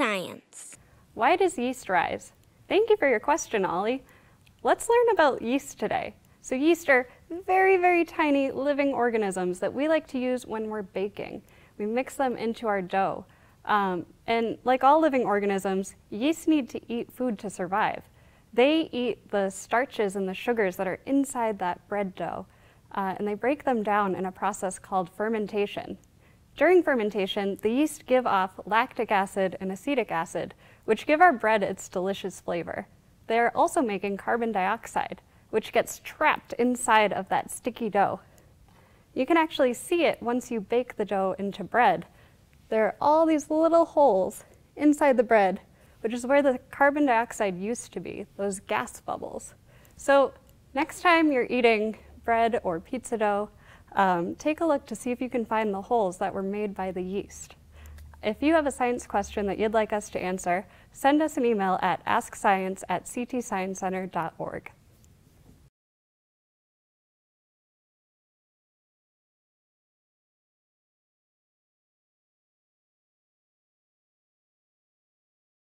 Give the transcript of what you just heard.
Science. Why does yeast rise? Thank you for your question, Ollie. Let's learn about yeast today. So yeast are very, very tiny living organisms that we like to use when we're baking. We mix them into our dough. Um, and like all living organisms, yeast need to eat food to survive. They eat the starches and the sugars that are inside that bread dough, uh, and they break them down in a process called fermentation. During fermentation, the yeast give off lactic acid and acetic acid, which give our bread its delicious flavor. They are also making carbon dioxide, which gets trapped inside of that sticky dough. You can actually see it once you bake the dough into bread. There are all these little holes inside the bread, which is where the carbon dioxide used to be, those gas bubbles. So next time you're eating bread or pizza dough, um, take a look to see if you can find the holes that were made by the yeast. If you have a science question that you'd like us to answer, send us an email at askscience at ctsciencecenter.org.